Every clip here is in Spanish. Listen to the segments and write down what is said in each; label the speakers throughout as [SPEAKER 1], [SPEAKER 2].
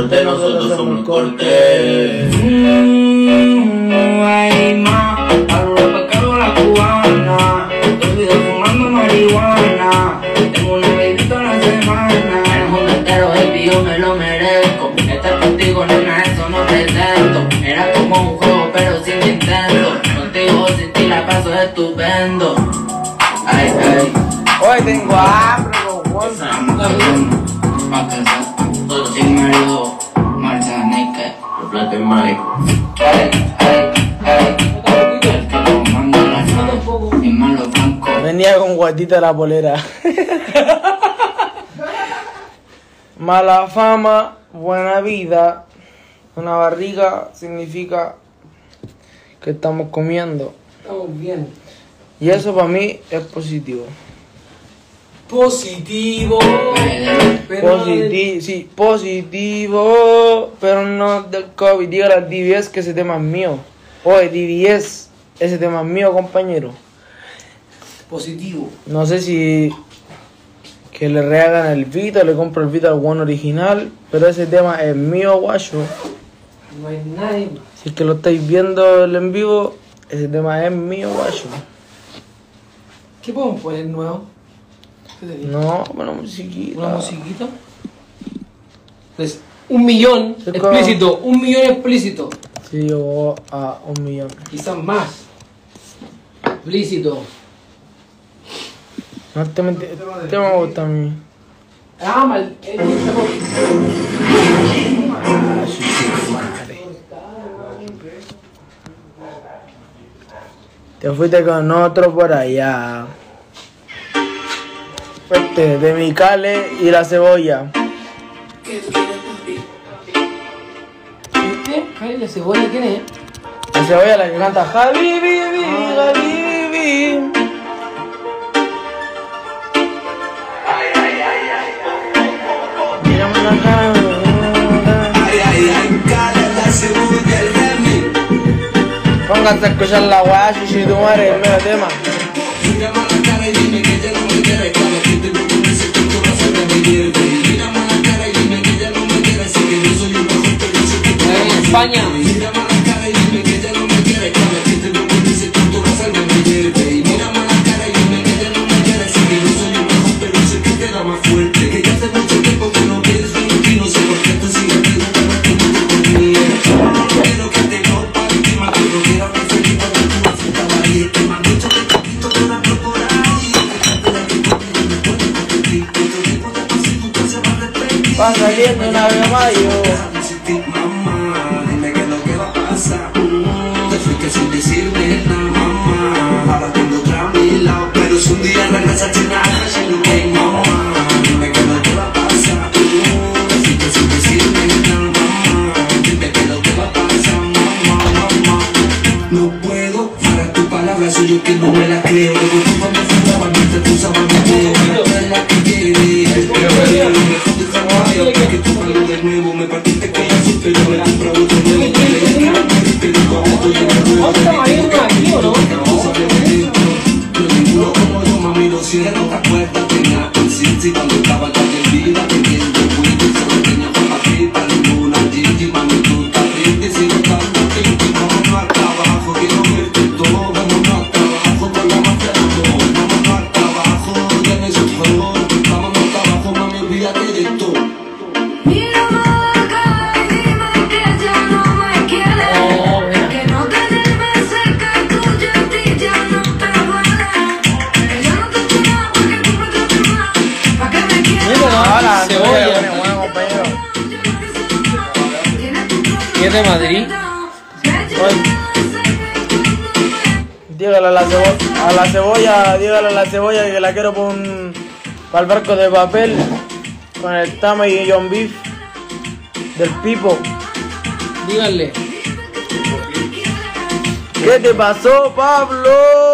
[SPEAKER 1] nosotros somos corte.
[SPEAKER 2] Con guatita la polera. Mala fama, buena vida. Una barriga significa que estamos comiendo.
[SPEAKER 3] Estamos bien.
[SPEAKER 2] Y eso para mí es positivo.
[SPEAKER 3] Positivo. Pero
[SPEAKER 2] Positivo, sí, positivo, pero no del COVID. Dígale al DBS que ese tema es mío. Oye, DBS, ese tema es mío, compañero.
[SPEAKER 3] Positivo.
[SPEAKER 2] No sé si que le rehagan el Vita, le compro el Vita al One original, pero ese tema es mío, guacho.
[SPEAKER 3] No hay nadie más.
[SPEAKER 2] Si es que lo estáis viendo en vivo, ese tema es mío, guacho.
[SPEAKER 3] ¿Qué podemos poner nuevo?
[SPEAKER 2] No, bueno, musiquita.
[SPEAKER 3] ¿Una musiquita? Pues, un millón
[SPEAKER 2] Sí,
[SPEAKER 3] explícito. Un millón explícito.
[SPEAKER 2] Sí, llegó a un millón.
[SPEAKER 3] Quizás más. Explícito.
[SPEAKER 2] No te mentí, este tema me gusta a mí.
[SPEAKER 3] Ah, mal. eh,
[SPEAKER 2] madre. Te fuiste con otro por allá. Fuiste de mi cale y la cebolla.
[SPEAKER 3] ¿Viste? Ay, la cebolla, ¿quién es?
[SPEAKER 2] La cebolla la que canta Habibi, Habibi. Pónganse a escuchar la guaya, tu madre, el nuevo tema.
[SPEAKER 4] No puedo parar tu palabra, soy yo que no me la creo. Luego tú cuando faltaba, mientras tú usabas mi dedo. La que quieres. Lo mejor de Hawái, tú algo de nuevo. Me partiste ya supe, yo me otro nuevo. Te leí que no me de ninguno como yo, mami, siento. ¿Te conciencia y cuando estaba
[SPEAKER 5] tu propio
[SPEAKER 3] ¿Y es de Madrid?
[SPEAKER 2] Dígale a la cebolla, a la cebolla, dígale a la cebolla que la quiero para un para el barco de papel con el Tama y John Beef del Pipo.
[SPEAKER 3] Díganle.
[SPEAKER 2] ¿Qué te pasó, Pablo?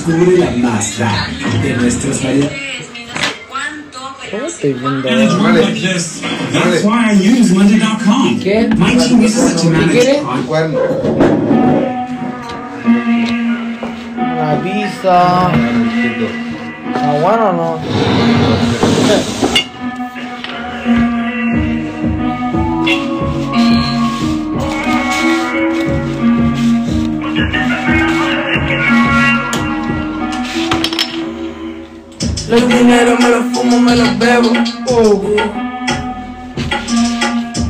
[SPEAKER 6] descubre la masa de nuestras variedades.
[SPEAKER 2] Estoy viendo.
[SPEAKER 6] Vale. Vale.
[SPEAKER 3] ¿Qué? ¿Qué quiere?
[SPEAKER 2] Avisa. ¿Está bueno o no?
[SPEAKER 7] Los dineros me los fumo, me los bebo. Uh.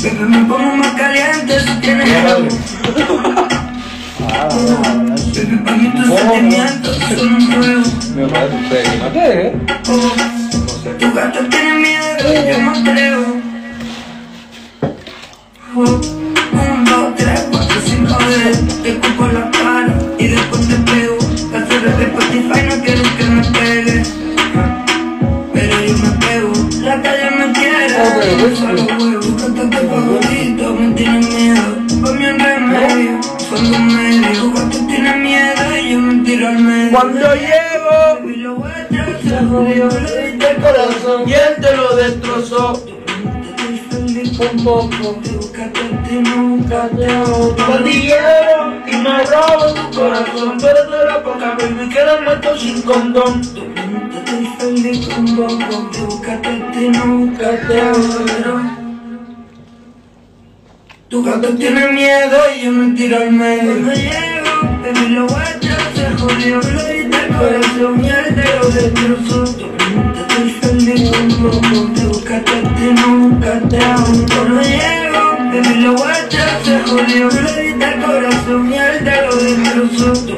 [SPEAKER 7] Bebé, me pongo más caliente si tienes algo. Bebé, para mí tus sentimientos son un juego. Tu gato tiene miedo, yo no creo. Oh, Un, dos, tres, cuatro, cinco, diez. Te escupo en la cara y después te pego. Las horas de Spotify no quieren que la calle me quiere. Solo huevo, cantante favorito, me tiene miedo. Pa' mí un remedio, son dos medios. Tu gato tiene miedo y yo me tiro al medio.
[SPEAKER 2] Cuando llego,
[SPEAKER 7] Y lo voy a le diste el corazón.
[SPEAKER 2] y él te lo destrozó.
[SPEAKER 7] Un poco, te buscaste a ti, nunca te hago
[SPEAKER 2] Pandillero y me robo tu corazón, pero de la poca baby queda muerto sin condón.
[SPEAKER 7] Te estoy feliz un poco, te buscaste a ti, nunca te hago Tu gato tiene miedo y yo me tiro al medio. Cuando llego, baby lo echar, se jodió, diste el corazón y él te lo destrozó. Te estoy feliz un poco, te ti, nunca te hago Cuando llego, baby lo echar, se jodió, le el corazón te lo destrozó. Te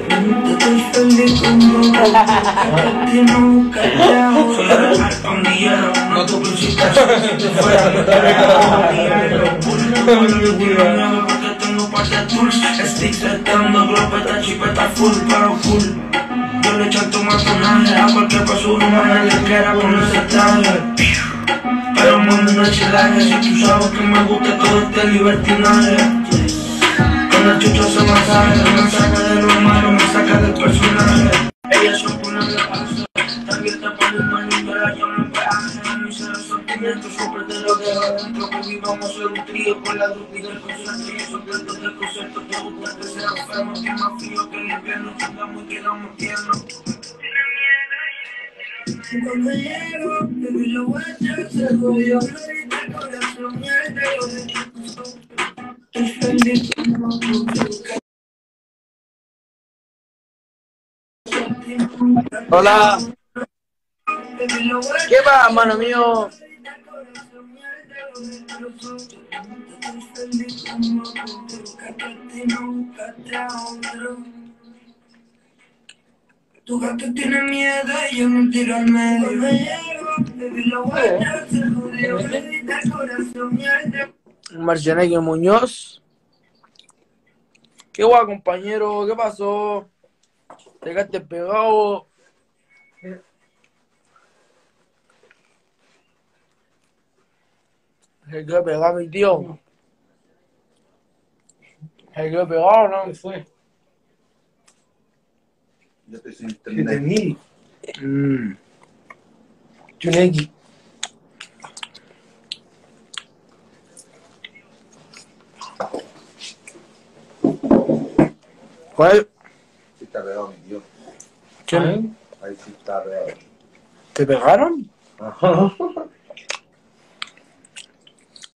[SPEAKER 7] estoy feliz un poco, te buscaste a ti, nunca te hago pandillero, no tu principio, si te fuera porque tengo parte tools Stick setando, glopeta, chipeta full, pero full Yo le echo tu personaje a cualquier persona humana que quiera ponerse traje Pero mundo no es chilaje, si tú sabes que me gusta todo este libertinaje Con el chucho se masaje, me saca de lo malo, me saca del personaje Ella se pone de paso, también te pone un manito, la llama en peaje No sé los sentimientos, siempre te lo dejo adentro Que vamos a ser un trío con la duda del concierto Y esos gritos del concierto te gusta que sea enfermo Que más frío que el invierno, chingamos y quedamos tiernos. Cuando llego, baby, lo voy a echar, se jodió Florita, corazón, mierda, yo de
[SPEAKER 2] Hola, ¿qué va, mano mío?
[SPEAKER 7] Tu gato tiene miedo y yo me tiro al medio. Me llego,
[SPEAKER 2] ¿Qué guay, compañero? ¿Qué pasó? Te quedaste pegado. Se quedó pegado mi tío. Se quedó pegado, ¿no?
[SPEAKER 3] ¿Qué fue?
[SPEAKER 8] Yo estoy sin internet.
[SPEAKER 3] mil.
[SPEAKER 2] Mm.
[SPEAKER 3] Chunegi.
[SPEAKER 2] ¿Cuál?
[SPEAKER 8] Mi tío.
[SPEAKER 2] ¿Quién?
[SPEAKER 8] Ahí.
[SPEAKER 2] ¿Te pegaron?
[SPEAKER 8] Ajá.